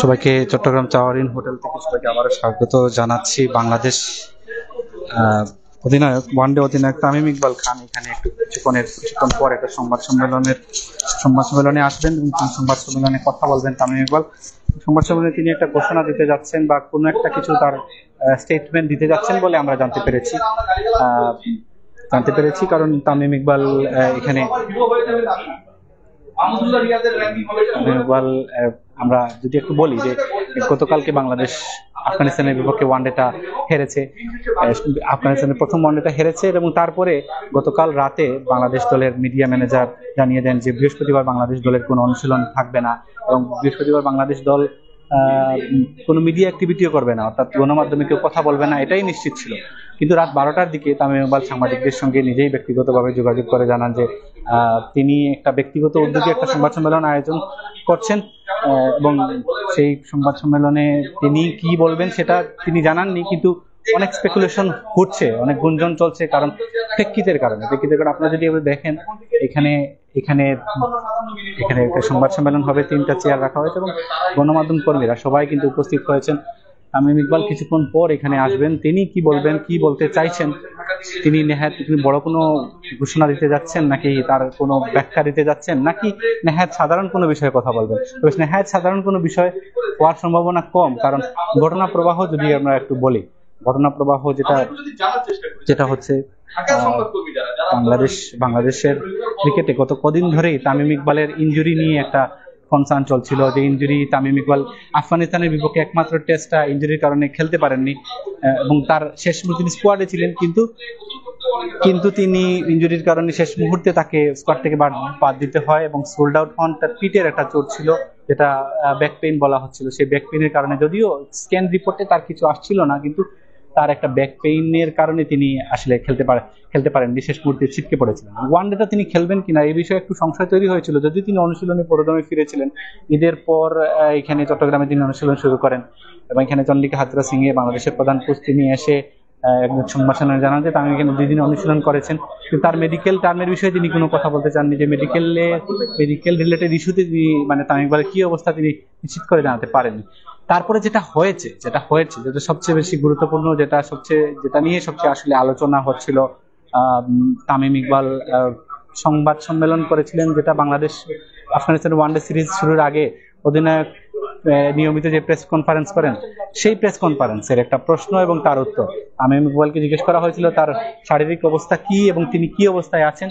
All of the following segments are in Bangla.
সবাইকে চট্টগ্রাম চাওয়ারিন হোটেল থেকে সবাইকে আবারও স্বাগত জানাচ্ছি বাংলাদেশ অধিনায়ক ওয়ানডে অধিনায়ক তামিম ইকবাল খান। এখানে একটু কিছুক্ষণের, কিছুক্ষণ পর একটা সংবাদ সম্মেলনের, সংবাদ সম্মেলনে আসবেন এবং সংবাদ সম্মেলনে কথা বলবেন তামিম ইকবাল। সংবাদ সম্মেলনে তিনি একটা ঘোষণা দিতে যাচ্ছেন বা কোনো একটা কিছু তার স্টেটমেন্ট দিতে যাচ্ছেন বলে আমরা জানতে পেরেছি। জানতে পেরেছি কারণ তামিম ইকবাল এখানে আমরা যদি একটু বলি যে গতকালকে বাংলাদেশ আফগানিস্তানের বিপক্ষে ওয়ানডেটা হেরেছে। আফগানিস্তানের প্রথম ওয়ানডেটা হেরেছে এবং তারপরে গতকাল রাতে বাংলাদেশ দলের মিডিয়া ম্যানেজার জানিয়ে দেন যে বৃহস্পতিবার বাংলাদেশ দলের কোনো অনুশীলন থাকবে না এবং বৃহস্পতিবার বাংলাদেশ দল কোনো মিডিয়া অ্যাক্টিভিটিও করবে না। অর্থাৎ গণমাধ্যমে কেউ কথা বলবে না, এটাই নিশ্চিত ছিল। কিন্তু রাত বারোটার দিকে তামিম ইকবাল সাংবাদিকদের সঙ্গে নিজেই ব্যক্তিগতভাবে যোগাযোগ করে জানান যে তিনি একটা ব্যক্তিগত উদ্যোগে একটা সংবাদ সম্মেলন আয়োজন করছেন এবং সেই সংবাদ সম্মেলনে তিনি কি বলবেন সেটা তিনি জানাননি, কিন্তু অনেক স্পেকুলেশন হচ্ছে, অনেক গুঞ্জন চলছে, কারণ প্রেক্ষিতের কারণে। প্রেক্ষিতের কারণে আপনারা যদি এবার দেখেন, এখানে এখানে এখানে একটা সংবাদ সম্মেলন হবে, তিনটা চেয়ার রাখা হয়েছে, এবং গণমাধ্যম কর্মীরা সবাই কিন্তু উপস্থিত হয়েছেন। তামিম ইকবাল কিছুক্ষণ পর এখানে আসবেন। তিনি কি বলবেন কি বলতে চাইছেন? তিনি নেহাত তিনি বড় কোনো ঘোষণা দিতে যাচ্ছেন নাকি তার কোনো ব্যাখ্যা দিতে যাচ্ছেন? নাকি নেহাত সাধারণ কোনো বিষয়ে কথা বলবেন? তবে নেহাত সাধারণ কোনো বিষয় হওয়ার সম্ভাবনা কম কারণ ঘটনা প্রবাহ যদি আমরা একটু বলি ঘটনা প্রবাহ যেটা যেটা হচ্ছে বাংলাদেশ বাংলাদেশের ক্রিকেটে গত কদিন ধরেই তামিম ইকবালের ইনজুরি নিয়ে একটা কনসার্ন চলছিল যে ইনজুরি তামিম ইকবাল আফগানিস্তানের বিপক্ষে একমাত্র টেস্টটা ইনজুরির কারণে খেলতে পারেননি এবং তার শেষ মুহূর্তে তিনি স্কোয়াডে ছিলেন, কিন্তু কিন্তু তিনি ইনজুরির কারণে শেষ মুহূর্তে তাকে স্কোয়াড থেকে বাদ দিতে হয় এবং সোল্ড আউট হন তার পিঠের একটা চোট ছিল, যেটা ব্যাক পেইন বলা হচ্ছিল। সেই ব্যাক পেইনের কারণে যদিও স্ক্যান রিপোর্টে তার কিছু আসছিল না, কিন্তু তার একটা ব্যাক পেইনের কারণে তিনি আসলে খেলতে পারে, খেলতে পারেন বিশেষ মুহূর্তে ছিটকে পড়েছিলেন। ওয়ান ডেটা তিনি খেলবেন কিনা, এই বিষয়ে একটু সংশয় তৈরি হয়েছিল। যদি তিনি অনুশীলনে পুরোদমে ফিরেছিলেন, ঈদের পর এখানে চট্টগ্রামে তিনি অনুশীলন শুরু করেন এবং এখানে চন্ডিকা হাজরা সিং এ বাংলাদেশের প্রধান কোচ তিনি এসে একজন সংবাদ জানান যে আমি এখানে দুই দিন অনুশীলন করেছেন। কিন্তু তার মেডিকেল টার্মের বিষয়ে তিনি কোনো কথা বলতে চাননি যে মেডিকেলে মেডিকেল রিলেটেড ইস্যুতে তিনি মানে তামিম কি অবস্থা তিনি নিশ্চিত করে জানাতে পারেননি। তারপরে যেটা হয়েছে যেটা হয়েছে যেটা সবচেয়ে বেশি গুরুত্বপূর্ণ, যেটা সবচেয়ে, যেটা নিয়ে সবচেয়ে আসলে আলোচনা হচ্ছিল তামিম ইকবাল সংবাদ সম্মেলন করেছিলেন যেটা বাংলাদেশ আফগানিস্তান ওয়ানডে সিরিজ শুরুর আগে অধিনায়ক নিয়মিত যে প্রেস কনফারেন্স করেন, সেই প্রেস কনফারেন্সের একটা প্রশ্ন এবং তার উত্তর। তামিম ইকবালকে জিজ্ঞেস করা হয়েছিল তার শারীরিক অবস্থা কি এবং তিনি কি অবস্থায় আছেন।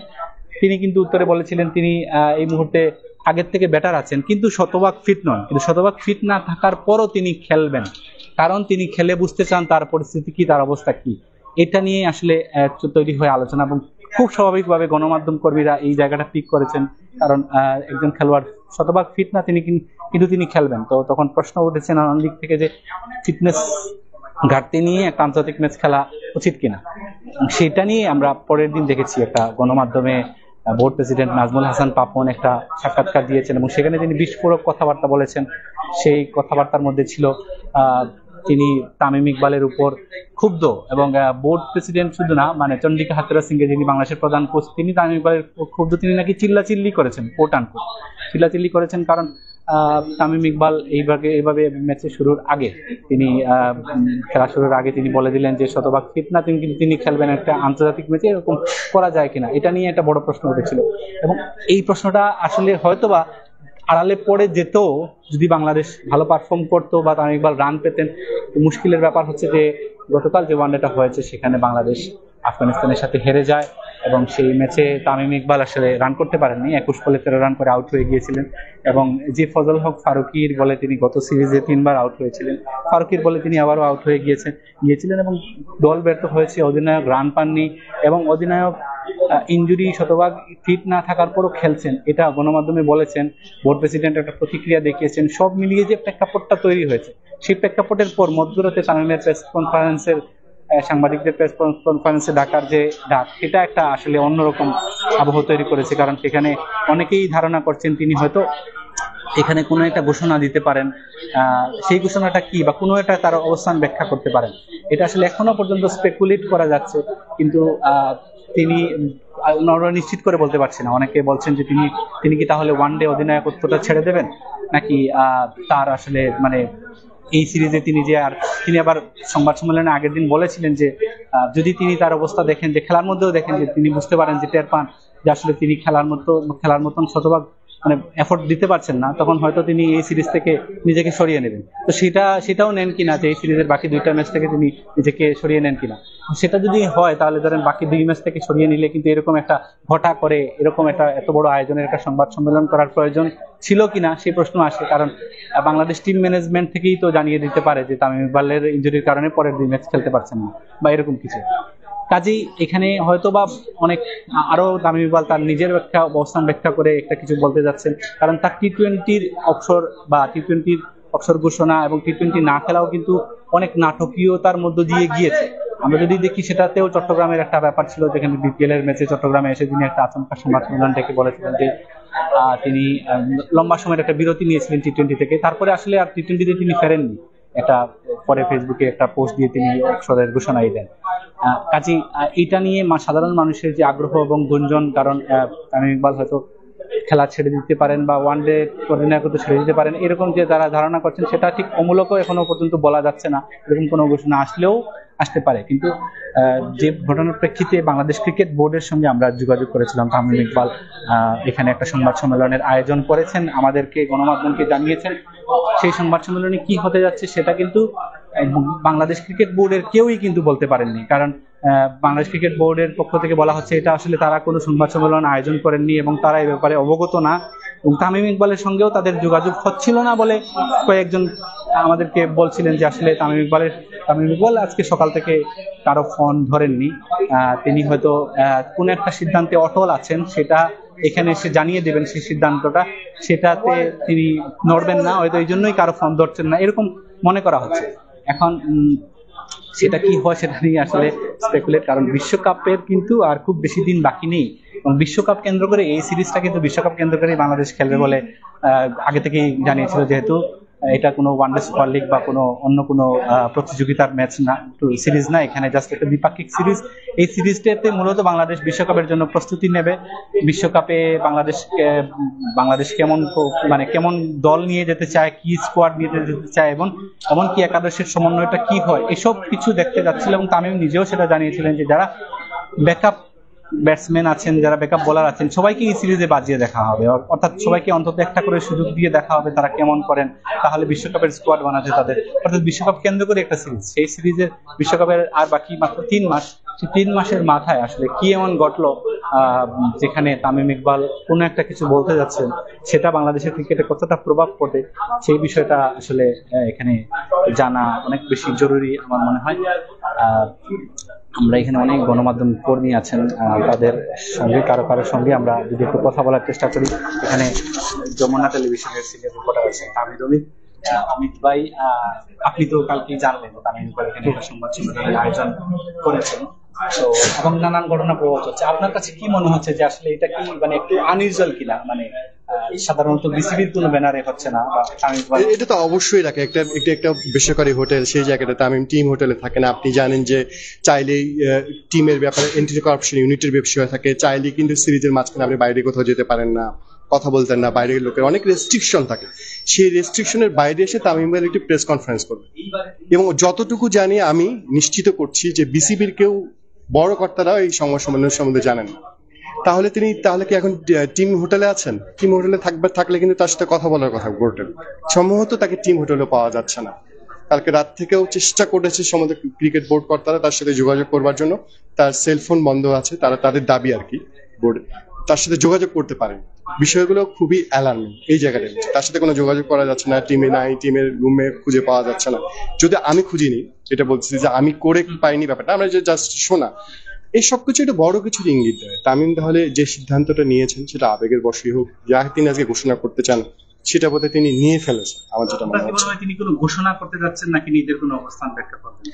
তিনি কিন্তু উত্তরে বলেছিলেন তিনি এই মুহূর্তে আগের থেকে বেটার আছেন, কিন্তু শতভাগ ফিট নন। কিন্তু শতভাগ ফিট না থাকার পরও তিনি খেলবেন। কারণ তিনি খেলে বুঝতে চান তার পরিস্থিতি কি, তার অবস্থা কি। এটা নিয়ে আসলে তৈরি হয়ে আলোচনা এবং খুব স্বাভাবিকভাবে গণমাধ্যম কর্মীরা এই জায়গাটা পিক করেছেন। কারণ একজন খেলোয়াড় শতভাগ ফিট না, তিনি কিন- কিন্তু তিনি খেলবেন। তো তখন প্রশ্ন উঠেছে নানান দিক থেকে যে ফিটনেস ঘাটতি নিয়ে একটা আন্তর্জাতিক ম্যাচ খেলা উচিত কিনা। সেটা নিয়ে আমরা পরের দিন দেখেছি একটা গণমাধ্যমে বোর্ড প্রেসিডেন্ট নাজমুল হাসান পাপন একটা সাক্ষাৎকার দিয়েছেন এবং সেখানে তিনি বিস্ফোরক কথাবার্তা বলেছেন। সেই কথাবার্তার মধ্যে ছিল তিনি তামিম ইকবালের উপর ক্ষুব্ধ এবং বোর্ড প্রেসিডেন্ট শুধু না মানে চন্ডিকা হাতেরা সিংকে যিনি বাংলাদেশের প্রধান কোচ তিনি তামিম ইকবালের ক্ষুব্ধ, তিনি নাকি চিল্লাচিল্লি করেছেন কোট চিল্লাচিল্লি করেছেন কারণ তামিম ইকবাল এইভাবে এইভাবে ম্যাচের শুরুর আগে তিনি খেলা শুরুর আগে তিনি বলে দিলেন যে শতভাগ ফিট না, তিনি তিনি খেলবেন একটা আন্তর্জাতিক ম্যাচে এরকম করা যায় কিনা? এটা নিয়ে একটা বড় প্রশ্ন উঠেছিল। এবং এই প্রশ্নটা আসলে হয়তোবা আড়ালে পড়ে যেত যদি বাংলাদেশ ভালো পারফর্ম করতো বা তামিম ইকবাল রান পেতেন মুশকিলের ব্যাপার হচ্ছে যে গতকাল যে ওয়ানডেটা হয়েছে, সেখানে বাংলাদেশ আফগানিস্তানের সাথে হেরে যায়। এবং সেই ম্যাচে তামিম ইকবাল আসলে রান করতে পারেননি। একুশ বলে তেরো রান করে আউট হয়ে গিয়েছিলেন এবং যে ফজল হক ফারুকির বলে তিনি গত সিরিজে তিনবার আউট হয়েছিলেন। ফারুকির বলে তিনি আবারও আউট হয়ে গিয়েছেন, গিয়েছিলেন এবং দল ব্যর্থ হয়েছে। অধিনায়ক রান পাননি এবং অধিনায়ক ইঞ্জুরি শতভাগ ফিট না থাকার পরও খেলছেন। এটা গণমাধ্যমে বলেছেন। বোর্ড প্রেসিডেন্ট একটা প্রতিক্রিয়া দেখিয়েছেন। সব মিলিয়ে যে প্রেক্ষাপটটা তৈরি হয়েছে, সেই প্রেক্ষাপটের পর মধ্যরাতে তামিমের প্রেস কনফারেন্সের সাংবাদিকদের প্রেস কনফারেন্সে ডাকার যে ডাক, এটা একটা আসলে অন্যরকম আবহ তৈরি করেছে। কারণ সেখানে অনেকেই ধারণা করছেন তিনি হয়তো এখানে কোনো একটা ঘোষণা দিতে পারেন। সেই ঘোষণাটা কি বা কোনো একটা তার অবস্থান ব্যাখ্যা করতে পারেন? এটা আসলে এখনও পর্যন্ত স্পেকুলেট করা যাচ্ছে। কিন্তু তিনি নিশ্চিত করে বলতে পারছি না। অনেকে বলছেন যে তিনি তিনি কি তাহলে ওয়ান ডে অধিনায়কত্বটা ছেড়ে দেবেন? নাকি তার আসলে মানে এই সিরিজে তিনি যে আর, তিনি আবার সংবাদ সম্মেলনে আগের দিন বলেছিলেন যে যদি তিনি তার অবস্থা দেখেন, যে খেলার মধ্যেও দেখেন, যে তিনি বুঝতে পারেন যে টের পান, যে আসলে তিনি খেলার মতো, খেলার মতন শতভাগ মানে এফোর্ট দিতে পারছেন না, তখন হয়তো তিনি এই সিরিজ থেকে নিজেকে সরিয়ে নেবেন। তো সেটা, সেটাও নেন কিনা যে এই সিরিজের বাকি দুইটা ম্যাচ থেকে তিনি নিজেকে সরিয়ে নেন কিনা? সেটা যদি হয়, তাহলে ধরেন বাকি দুই ম্যাচ থেকে সরিয়ে নিলে কিন্তু এরকম একটা ঘটা করে, এরকম একটা এত বড় আয়োজনের একটা সংবাদ সম্মেলন করার প্রয়োজন ছিল কিনা, সেই প্রশ্ন আসে। কারণ বাংলাদেশ টিম ম্যানেজমেন্ট থেকেই তো জানিয়ে দিতে পারে যে তামিম ইকবালের ইঞ্জুরির কারণে পরের দুই ম্যাচ খেলতে পারছেন না, বা এরকম কিছু। কাজেই এখানে হয়তো বা অনেক আরও তামিম ইকবাল তার নিজের একটা অবস্থান ব্যাখ্যা করে একটা কিছু বলতে যাচ্ছেন। কারণ তার টি টোয়েন্টির অবসর বা টি টোয়েন্টির অবসর ঘোষণা এবং টি টোয়েন্টি না খেলাও কিন্তু অনেক নাটকীয়তার মধ্য দিয়ে গিয়েছে। আমরা যদি দেখি সেটাতেও চট্টগ্রামের একটা ব্যাপার ছিল, যেখানে বিপিএল এর ম্যাচে চট্টগ্রামে এসে তিনি একটা আচমকা সংবাদ সম্মেলন ডেকে বলেছিলেন যে তিনি লম্বা সময়ের একটা বিরতি নিয়েছিলেন টি টোয়েন্টি থেকে। তারপরে আসলে আর টি টোয়েন্টিতে তিনি ফেরেননি। একটা পরে ফেসবুকে একটা পোস্ট দিয়ে তিনি অবসরের ঘোষণাই দেন। কাজী এটা নিয়ে সাধারণ মানুষের যে আগ্রহ এবং গুঞ্জন, কারণ তামিম ইকবাল হয়তো খেলা ছেড়ে দিতে পারেন বা ওয়ান ডে অধিনায়কত্ব ছেড়ে দিতে পারেন, এরকম যে তারা ধারণা করছেন সেটা ঠিক অমূলকও এখনও পর্যন্ত বলা যাচ্ছে না, এরকম কোনো ঘোষণা আসলেও আসতে পারে। কিন্তু যে ঘটনার প্রেক্ষিতে বাংলাদেশ ক্রিকেট বোর্ডের সঙ্গে আমরা যোগাযোগ করেছিলাম, তামিম ইকবাল এখানে একটা সংবাদ সম্মেলনের আয়োজন করেছেন, আমাদেরকে গণমাধ্যমকে জানিয়েছেন, সেই সংবাদ সম্মেলনে কি হতে যাচ্ছে সেটা কিন্তু বাংলাদেশ ক্রিকেট বোর্ডের কেউই কিন্তু বলতে পারেননি। কারণ বাংলাদেশ ক্রিকেট বোর্ডের পক্ষ থেকে বলা হচ্ছে, এটা আসলে তারা কোনো সংবাদ সম্মেলন আয়োজন করেননি এবং তারা এই ব্যাপারে অবগত না। এবং তামিম ইকবালের সঙ্গেও তাদের যোগাযোগ হচ্ছিল না বলে কয়েকজন আমাদেরকে বলছিলেন যে আসলে তামিম ইকবালের তামিম ইকবাল আজকে সকাল থেকে কারও ফোন ধরেননি। তিনি হয়তো কোনো একটা সিদ্ধান্তে অটল আছেন, সেটা এখানে এসে জানিয়ে দেবেন সেই সিদ্ধান্তটা। সেটাতে তিনি নড়বেন না, হয়তো এই জন্যই কারও ফোন ধরছেন না, এরকম মনে করা হচ্ছে। এখন সেটা কি হয় সেটা নিয়ে আসলে স্পেকুলেট কারণ বিশ্বকাপের কিন্তু আর খুব বেশি দিন বাকি নেই। এবং বিশ্বকাপ কেন্দ্র করে এই সিরিজটা কিন্তু বিশ্বকাপ কেন্দ্র করে বাংলাদেশ খেলবে বলে আগে থেকেই জানিয়েছিল যেহেতু এটা কোনো ওয়ানডে সুপার লিগ বা কোনো অন্য কোনো প্রতিযোগিতার ম্যাচ না সিরিজ না, এখানে জাস্ট একটা দ্বিপাক্ষিক সিরিজ এই সিরিজটাতে মূলত বাংলাদেশ বিশ্বকাপের জন্য প্রস্তুতি নেবে। বিশ্বকাপে বাংলাদেশ বাংলাদেশ কেমন মানে কেমন দল নিয়ে যেতে চায়, কি স্কোয়াড নিয়ে যেতে চায় এবং এমনকি একাদশের সমন্বয়টা কি হয়, এসব কিছু দেখতে যাচ্ছিল এবং তামিম নিজেও সেটা জানিয়েছিলেন যে যারা ব্যাকআপ ব্যাটসম্যান আছেন, যারা ব্যাকআপ বোলার আছেন, সবাইকে এই সিরিজে বাজিয়ে দেখা হবে। অর্থাৎ সবাইকে অন্তত একটা করে সুযোগ দিয়ে দেখা হবে তারা কেমন করেন, তাহলে বিশ্বকাপের স্কোয়াড বানাতে তাদের। অর্থাৎ বিশ্বকাপ কেন্দ্র করে একটা সিরিজ সেই সিরিজের বিশ্বকাপের আর বাকি মাত্র তিন মাস, সেই তিন মাসের মাথায় আসলে কি এমন ঘটলো যেখানে তামিম ইকবাল কোনো একটা কিছু বলতে যাচ্ছেন, সেটা বাংলাদেশের ক্রিকেটে কতটা প্রভাব পড়ে, সেই বিষয়টা আসলে এখানে জানা অনেক বেশি জরুরি আমার মনে হয়। আমরা এখানে অনেক গণমাধ্যম কর্মী আছেন তাদের সঙ্গে, কারও কারোর সঙ্গে আমরা যদি একটু কথা বলার চেষ্টা করি, এখানে যমুনা টেলিভিশনের সিনিয়র রিপোর্টার আছেন তামিদ অমিত অমিত ভাই আপনি তো কালকেই জানলেন, তামিম এখানে একটা সংবাদ সম্মেলনের আয়োজন করেছেন। এবং নানান ঘটনা প্রভাব হচ্ছে। আপনার কাছে কি মনে হচ্ছে যে আসলে এটা কি মানে একটু আনইউজুয়াল কিনা? মানে এটা তো অবশ্যই রাখে। একটা একটা একটা বেসরকারি হোটেল, সেই জায়গাটা তামিম টিম হোটেলে থাকেন আপনি জানেন যে চাইলেই টিমের ব্যাপারে এন্ট্রি করাপশন ইউনিটের বিষয় থাকে। চাইলেই কিন্তু সিরিজের মাঝখানে আপনি বাইরে কোথাও যেতে পারেন না, কথা বলতেন না, বাইরের লোকের অনেক রেস্ট্রিকশন থাকে। সেই রেস্ট্রিকশনের বাইরে এসে তামিম একটি প্রেস কনফারেন্স করবে। এবং যতটুকু জানি আমি নিশ্চিত করছি যে বিসিবির কেউ বড় কর্তারা এই সংবাদ মানুষ সম্বন্ধে জানেন। তাহলে তিনি, তাহলে কি এখন টিম হোটেলে আছেন? টিম হোটেলে থাকবে, থাকলে কিন্তু তার সাথে কথা বলার কথা হোটেল সম্ভবত তাকে টিম হোটেলে পাওয়া যাচ্ছে না। কালকে রাত থেকেও চেষ্টা করেছে সমস্ত ক্রিকেট বোর্ড কর্তারা তার সাথে যোগাযোগ করবার জন্য। তার সেলফোন বন্ধ আছে, তারা, তাদের দাবি আর কি, বোর্ডে তার সাথে যোগাযোগ করতে পারেন। বিষয়গুলো খুবই অ্যালার্মিং এই জায়গাটা তার সাথে কোনো যোগাযোগ করা যাচ্ছে না টিমে নাই টিমের রুমে খুঁজে পাওয়া যাচ্ছে না। যদি আমি খুঁজিনি এটা বলছি যে আমি করে পাইনি ব্যাপারটা আমরা যে জাস্ট শোনা এই সবকিছু একটা বড় কিছুর ইঙ্গিত দেয়। তামিম তাহলে যে সিদ্ধান্তটা নিয়েছেন সেটা আবেগের বশই হোক যা তিনি আজকে ঘোষণা করতে চান সেটা বোধহয় তিনি নিয়ে ফেলেছেন আমার যেটা মনে হচ্ছে। হয় তিনি কোনো ঘোষণা করতে যাচ্ছেন নাকি নিজের কোনো অবস্থান ব্যাখ্যা করবেন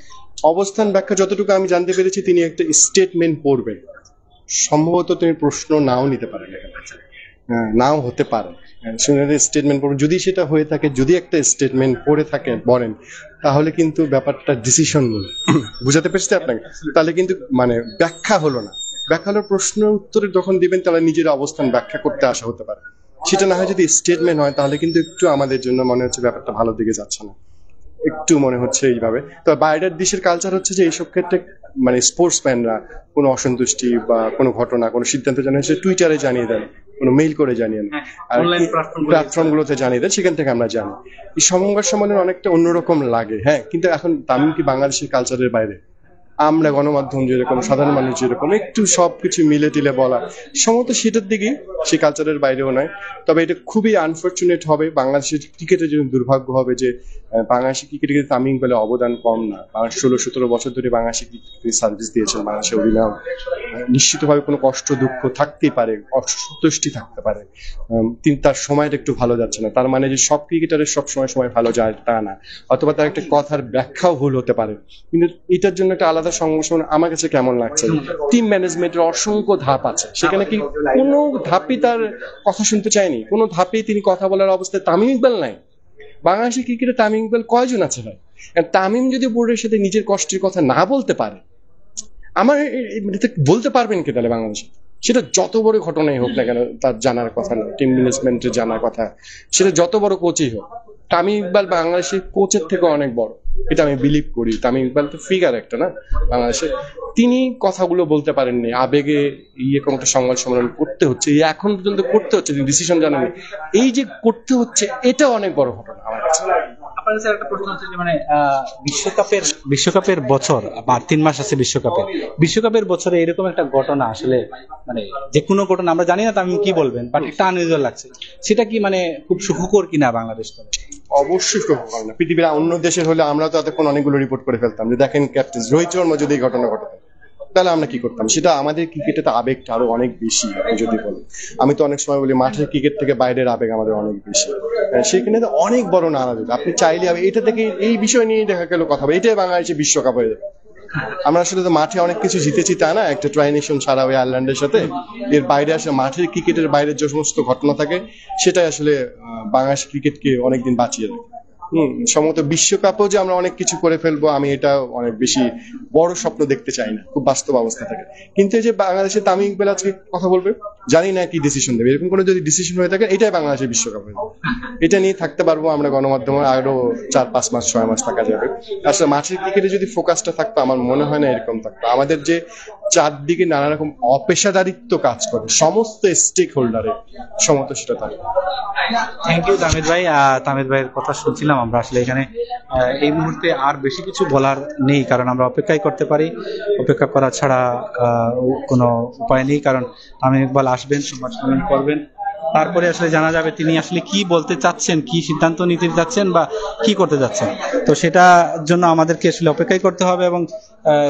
অবস্থান ব্যাখ্যা যতটুকু আমি জানতে পেরেছি তিনি একটা স্টেটমেন্ট পড়বেন। সম্ভবত তিনি প্রশ্ন নাও নিতে পারেন এখানে। নাও হতে পারে। স্টেটমেন্ট পড়বেন যদি সেটা হয়ে থাকে, যদি একটা স্টেটমেন্ট পড়ে থাকে, বলেন, তাহলে কিন্তু ব্যাপারটা ডিসিশন বুঝাতে পেরেছি আপনাকে? তাহলে কিন্তু মানে ব্যাখ্যা হলো না। ব্যাখ্যা হলো প্রশ্নের উত্তরে যখন দিবেন, তাহলে নিজের অবস্থান ব্যাখ্যা করতে আসা হতে পারে। সেটা না হয় যদি স্টেটমেন্ট হয়, তাহলে কিন্তু একটু আমাদের জন্য মনে হচ্ছে ব্যাপারটা ভালো দিকে যাচ্ছে না। একটু মনে হচ্ছে এইভাবে। তো বাইরের দেশের কালচার হচ্ছে যে এইসব ক্ষেত্রে মানে স্পোর্টসম্যানরা কোনো অসন্তুষ্টি বা কোনো ঘটনা, কোনো সিদ্ধান্ত জানিয়ে, সে টুইটারে জানিয়ে দেন কোনো মেইল করে জানিয়ে দেন আর প্ল্যাটফর্ম গুলোতে জানিয়ে দেয় সেখান থেকে আমরা জানি। এই সমবায় সম্মেলন অনেকটা অন্যরকম লাগে হ্যাঁ কিন্তু এখন তামিম কি বাংলাদেশের কালচারের বাইরে? আমরা গণমাধ্যম যেরকম সাধারণ মানুষ যেরকম একটু সবকিছু মিলে টিলে বলা সম্ভবত সেটার দিকেই সে কালচারের বাইরেও নয়। তবে এটা খুবই আনফর্চুনেট হবে বাংলাদেশের ক্রিকেটের জন্য দুর্ভাগ্য হবে যে বাংলাদেশের ক্রিকেটে তামিম বলে অবদান কম না। বাংলাদেশ ষোলো সতেরো বছর ধরে বাংলাদেশের ক্রিকেট সার্ভিস দিয়েছেন বাংলাদেশের অধিনায়ক নিশ্চিতভাবে কোনো কষ্ট দুঃখ থাকতেই পারে অসন্তুষ্টি থাকতে পারে। কিন্তু তার সময়টা একটু ভালো যাচ্ছে না। তার মানে যে সব ক্রিকেটারের সব সময় সময় ভালো যায় তা না। অথবা তার একটা কথার ব্যাখ্যাও ভুল হতে পারে। কিন্তু এটার জন্য একটা আলাদা সংগঠন আমার কাছে কেমন লাগছে? টিম ম্যানেজমেন্টের অসংখ্য ধাপ আছে। সেখানে কি কোনো ধাপই তার কথা শুনতে চায়নি। কোনো ধাপেই তিনি কথা বলার অবস্থায় তামিম ইকবাল নাই। বাংলাদেশের ক্রিকেটে তামিম ইকবাল কয়জন আছে ভাই? তামিম যদি বোর্ডের সাথে নিজের কষ্টের কথা না বলতে পারে, আমার এটা বলতে পারবেন কি তাহলে বাংলাদেশে? সেটা যত বড় ঘটনাই হোক না কেন, তার জানার কথা না টিম ম্যানেজমেন্টের জানার কথা, সেটা যত বড় কোচই হোক, তামিম ইকবাল বাংলাদেশের কোচের থেকে অনেক বড়। এটা আমি বিলিভ করি। তামিম ইকবাল তো ফিগার একটা না, বাংলাদেশে। তিনি কথাগুলো বলতে পারেননি। আবেগে ইয়ে কোনো একটা সংবাদ সম্মেলন করতে হচ্ছে। এখন পর্যন্ত করতে হচ্ছে, তিনি ডিসিশন জানেনি এই যে করতে হচ্ছে, এটা অনেক বড় ঘটনা আমার কাছে। মানে বিশ্বকাপের বিশ্বকাপের বছর আর তিন মাস আছে বিশ্বকাপের। বিশ্বকাপের বছরে এরকম একটা ঘটনা আসলে মানে যে কোনো ঘটনা, আমরা জানি না তামিম কি বলবেন বাট একটা আনইউজুয়াল লাগছে। সেটা কি মানে খুব সুখকর কিনা বাংলাদেশ দলে? অবশ্যই ভালো না। পৃথিবীর অন্য দেশের হলে আমরা তো এতক্ষণ অনেকগুলো রিপোর্ট করে ফেলতাম যে দেখেন ক্যাপ্টেন রোহিত শর্মা যদি ঘটনা ঘটাতেন তাহলে আমরা কি করতাম? সেটা আমাদের ক্রিকেটে তো আবেগটা আরও অনেক বেশি যদি বলেন। আমি তো অনেক সময় বলি, মাঠের ক্রিকেট থেকে বাইরের আবেগ আমাদের অনেক বেশি। সেখানে তো অনেক বড় নানা আপনি চাইলে এটা থেকে এই বিষয় নিয়ে দেখা গেল কথা হবে। এটাই বাংলাদেশে বিশ্বকাপ হয়ে যাবে। আমরা আসলে তো মাঠে অনেক কিছু জিতেছি, তা না? একটা ট্রাই ট্রাইনেশন সারা ওই আয়ারল্যান্ডের সাথে। এর বাইরে আসলে মাঠের ক্রিকেটের বাইরে যে সমস্ত ঘটনা থাকে, সেটাই আসলে বাংলাদেশ ক্রিকেটকে অনেকদিন বাঁচিয়ে দেয় হম, সম্ভবত বিশ্বকাপেও যে আমরা অনেক কিছু করে ফেলব, আমি এটা অনেক বেশি বড় স্বপ্ন দেখতে চাই না। খুব বাস্তব অবস্থা থাকে। কিন্তু এই যে বাংলাদেশে তামিম ইকবাল আজকে কথা বলবে জানি না কি ডিসিশন দেবে। এরকম কোনো যদি ডিসিশন হয়ে থাকে, এটাই বাংলাদেশের বিশ্বকাপ হয়ে এটা নিয়ে থাকতে পারব আমরা গণমাধ্যমে আরও চার, পাঁচ মাস, ছয় মাস থাকা যাবে। আসলে মাঠের ক্রিকেটে যদি ফোকাসটা থাকতো, আমার মনে হয় না এরকম থাকতো। আমাদের যে চারদিকে নানা রকম অপেশাদারিত্ব কাজ করে, সমস্ত স্টেক হোল্ডারে সমস্ত সেটা থাকে। থ্যাংক ইউ তামিদ ভাই। তামিদ ভাইয়ের কথা শুনছিলাম আমরা। আসলে এখানে এই মুহূর্তে আর বেশি কিছু বলার নেই, কারণ আমরা অপেক্ষাই করতে পারি। অপেক্ষা করা ছাড়া কোনো উপায় নেই, কারণ তামিম ইকবাল আসবেন সংবাদ সম্মেলন করবেন। তারপরে আসলে জানা যাবে তিনি আসলে কি বলতে চাচ্ছেন, কি সিদ্ধান্ত নিতে যাচ্ছেন বা কি করতে যাচ্ছেন। তো সেটার জন্য আমাদেরকে আসলে অপেক্ষাই করতে হবে এবং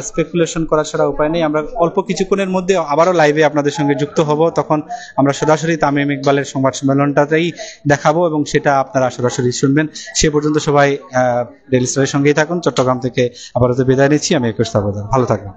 স্পেকুলেশন করা ছাড়া উপায় নেই। আমরা অল্প কিছুক্ষণের মধ্যে আবারও লাইভে আপনাদের সঙ্গে যুক্ত হব। তখন আমরা সরাসরি তামিম ইকবালের সংবাদ সম্মেলনটাতেই দেখাবো এবং সেটা আপনারা সরাসরি শুনবেন। সে পর্যন্ত সবাই ডেলি স্টারের সঙ্গেই থাকুন। চট্টগ্রাম থেকে আবারও বিদায় নিচ্ছি। আমি একুশ ভালো থাকবেন।